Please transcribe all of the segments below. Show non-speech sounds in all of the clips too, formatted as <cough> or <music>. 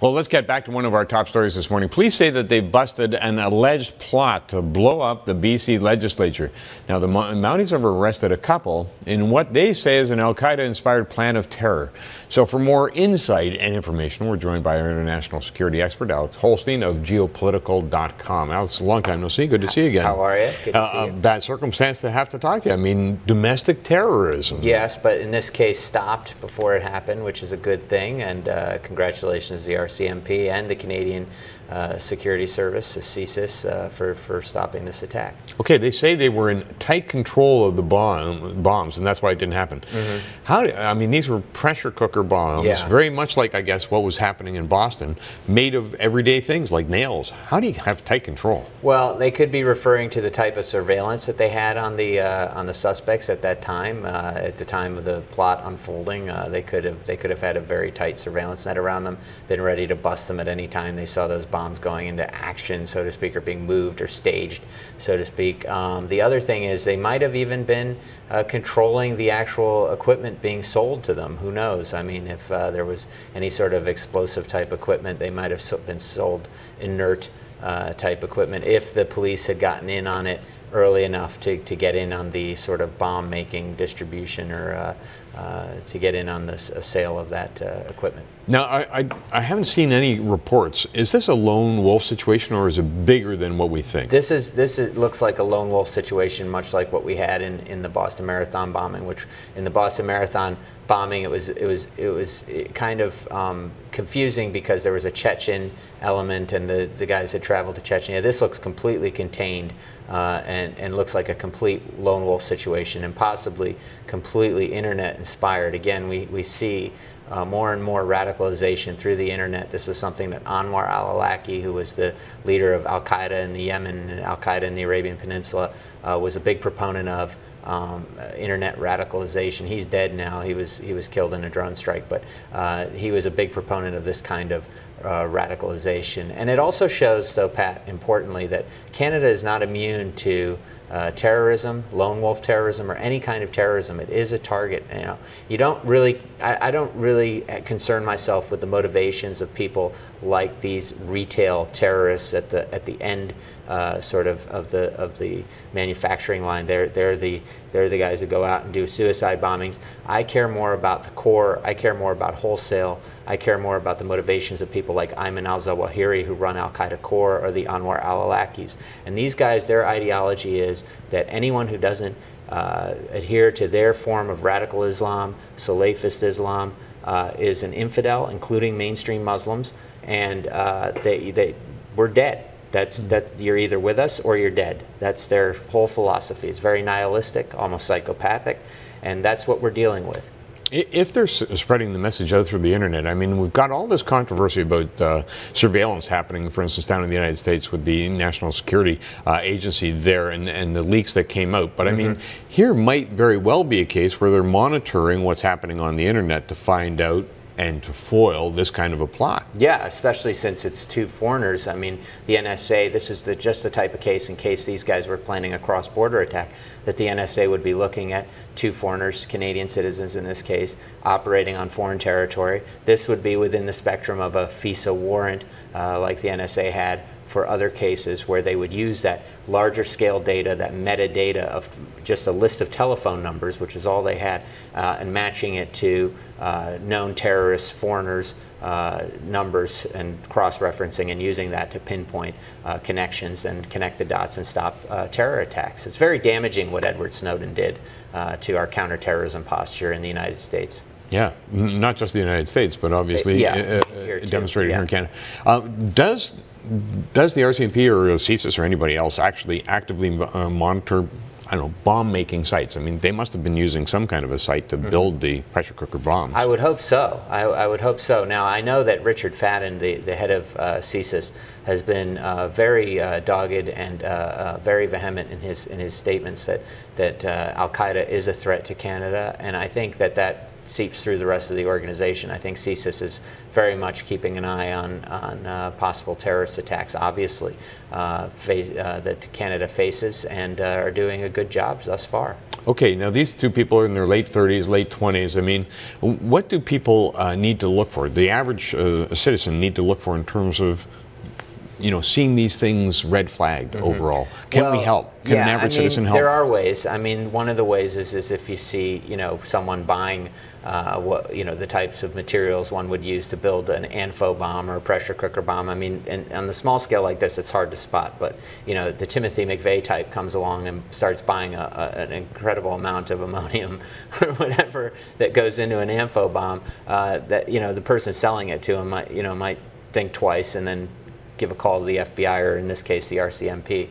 Well, let's get back to one of our top stories this morning. Police say that they've busted an alleged plot to blow up the BC legislature. Now, the Mounties have arrested a couple in what they say is an Al Qaeda inspired plan of terror. So, for more insight and information, we're joined by our international security expert, Alex Holstein of geopolitical.com. Alex, a long time no see. Good to see you again. How are you? Good to uh, see you. Uh, bad circumstance to have to talk to you. I mean, domestic terrorism. Yes, but in this case, stopped before it happened, which is a good thing. And uh, congratulations to RCMP and the Canadian uh, Security Service, the CSIS, uh, for, for stopping this attack. Okay, they say they were in tight control of the bomb, bombs, and that's why it didn't happen. Mm-hmm. How? I mean, these were pressure cooker bombs, yeah. very much like I guess what was happening in Boston, made of everyday things like nails. How do you have tight control? Well, they could be referring to the type of surveillance that they had on the uh, on the suspects at that time. Uh, at the time of the plot unfolding, uh, they could have they could have had a very tight surveillance net around them, been ready to bust them at any time they saw those bombs bombs going into action, so to speak, or being moved or staged, so to speak. Um, the other thing is they might have even been uh, controlling the actual equipment being sold to them. Who knows? I mean, if uh, there was any sort of explosive type equipment, they might have been sold inert uh, type equipment if the police had gotten in on it early enough to, to get in on the sort of bomb making distribution or uh, to get in on this sale of that uh, equipment. Now, I, I, I, haven't seen any reports. Is this a lone wolf situation, or is it bigger than what we think? This is this is, looks like a lone wolf situation, much like what we had in, in the Boston Marathon bombing. Which in the Boston Marathon bombing, it was it was it was kind of um, confusing because there was a Chechen element, and the the guys had traveled to Chechnya. This looks completely contained uh, and, and looks like a complete lone wolf situation and possibly completely internet inspired. Again, we, we see uh, more and more radicalization through the internet. This was something that Anwar al-Awlaki, who was the leader of Al-Qaeda in the Yemen and Al-Qaeda in the Arabian Peninsula, uh, was a big proponent of um, internet radicalization. He's dead now. He was he was killed in a drone strike, but uh, he was a big proponent of this kind of uh, radicalization. And it also shows, though, Pat, importantly, that Canada is not immune to uh, terrorism, lone wolf terrorism, or any kind of terrorism. It is a target. You know, you don't really. I, I, don't really concern myself with the motivations of people like these retail terrorists at the at the end, uh, sort of of the of the manufacturing line. They're they're the they're the guys that go out and do suicide bombings. I care more about the core. I care more about wholesale. I care more about the motivations of people like Ayman al-Zawahiri who run Al-Qaeda Core or the Anwar al-Awlakis. And these guys, their ideology is that anyone who doesn't uh, adhere to their form of radical Islam, Salafist Islam, uh, is an infidel, including mainstream Muslims, and uh, they, they, we're dead. That's that you're either with us or you're dead. That's their whole philosophy. It's very nihilistic, almost psychopathic, and that's what we're dealing with. If they're spreading the message out through the internet, I mean, we've got all this controversy about uh, surveillance happening, for instance, down in the United States with the National Security uh, Agency there and, and, the leaks that came out. But mm-hmm. I mean, mm-hmm. here might very well be a case where they're monitoring what's happening on the internet to find out and to foil this kind of a plot. Yeah, especially since it's two foreigners. I mean, the NSA, this is the, just the type of case in case these guys were planning a cross-border attack, that the NSA would be looking at two foreigners, Canadian citizens in this case, operating on foreign territory. This would be within the spectrum of a FISA warrant uh, like the NSA had for other cases where they would use that larger scale data, that metadata of just a list of telephone numbers, which is all they had, uh, and matching it to uh, known terrorists, foreigners, uh, numbers, and cross referencing and using that to pinpoint uh, connections and connect the dots and stop uh, terror attacks. It's very damaging what Edward Snowden did uh, to our counterterrorism posture in the United States. Yeah, not just the United States, but obviously yeah, here demonstrated yeah. here in Canada. does does the RCMP or CSIS or anybody else actually actively uh, monitor I don't know, bomb making sites. I mean, they must have been using some kind of a site to mm-hmm. build the pressure cooker bombs. I would hope so. I, I, would hope so. Now, I know that Richard Fadden, the, the head of uh, CSIS, has been uh, very uh, dogged and uh, uh, very vehement in his, in his statements that, that uh, Al Qaeda is a threat to Canada. And I think that that seeps through the rest of the organization. I think CSIS is very much keeping an eye on, on uh, possible terrorist attacks, obviously, uh, uh, that Canada faces, and uh, are doing a good job thus far. Okay, now these two people are in their late 30s, late 20s. I mean, what do people uh, need to look for? The average citizen need to look for in terms of you know, seeing these things red flagged mm-hmm. overall? Can well, we help? Can yeah, an average I mean, citizen help? There are ways. I mean, one of the ways is, is if you see, you know, someone buying uh, what, you know, the types of materials one would use to build an ANFO bomb or a pressure cooker bomb. I mean, and, on the small scale like this, it's hard to spot. But, you know, the Timothy McVeigh type comes along and starts buying a, a, an incredible amount of ammonium <laughs> or whatever that goes into an ANFO bomb. Uh, that, you know, the person selling it to him might, you know, might think twice and then give a call to the FBI or in this case the RCMP.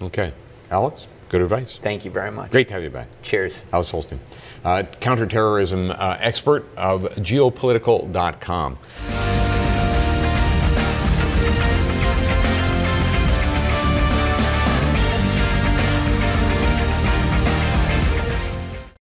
Okay. Alex, good advice. Thank you very much. Great to have you back. Cheers. Alex Holstein, uh, counterterrorism uh, expert of geopolitical.com.